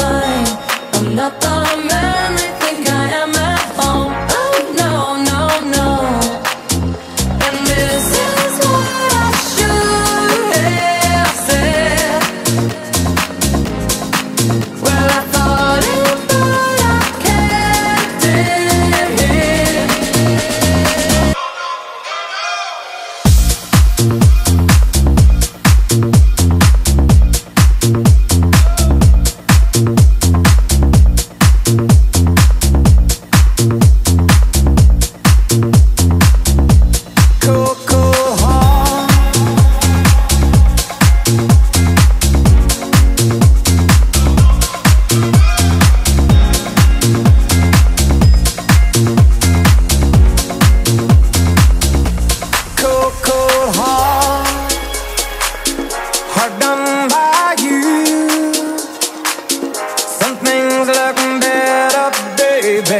fine. I'm not the man.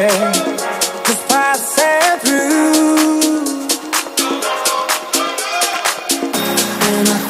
Just through. And I